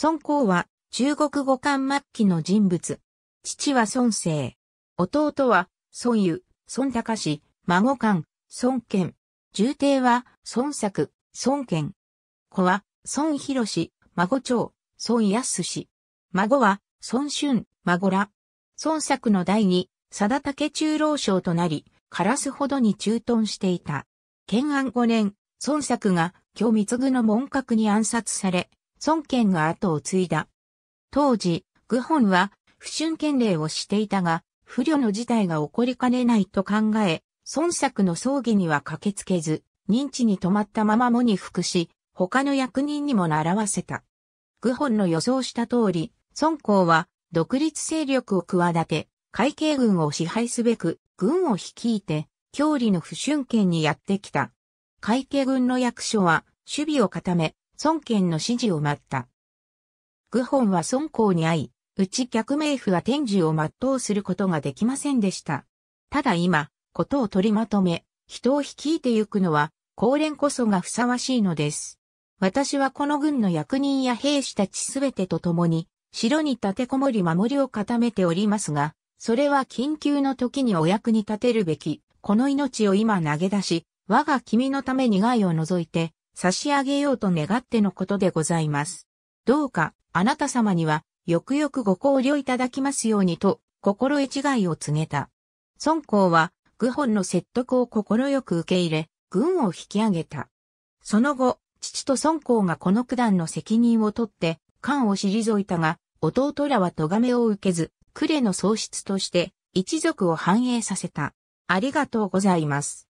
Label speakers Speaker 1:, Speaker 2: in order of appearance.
Speaker 1: 孫公は中国語漢末期の人物。父は孫生。弟は孫湯、孫隆孫漢、孫健。重帝は孫作、孫健。子は孫博孫長、孫康孫は孫春、孫ら。孫作の代に、貞武中老将となり、カラスほどに駐屯していた。建安五年、孫作が、今日貢の門閣に暗殺され、孫権が後を継いだ。当時、愚本は、不春権令をしていたが、不慮の事態が起こりかねないと考え、孫作の葬儀には駆けつけず、認知に止まったままもに服し、他の役人にも習わせた。愚本の予想した通り、孫公は独立勢力を企て、海警軍を支配すべく軍を率いて、郷里の不春権にやってきた。海警軍の役所は守備を固め、孫権の指示を待った。愚本は孫公に会い、内脚名府は天寿を全うすることができませんでした。ただ今、ことを取りまとめ、人を率いてゆくのは、高連こそがふさわしいのです。私はこの軍の役人や兵士たちすべてと共に、城に立てこもり守りを固めておりますが、それは緊急の時にお役に立てるべき、この命を今投げ出し、我が君のために害を除いて、差し上げようと願ってのことでございます。どうか、あなた様には、よくよくご考慮いただきますようにと、心得違いを告げた。孫公は、愚本の説得を心よく受け入れ、軍を引き上げた。その後、父と孫公がこの九段の責任を取って、官を退いたが、弟らは咎めを受けず、呉の喪失として、一族を繁栄させた。ありがとうございます。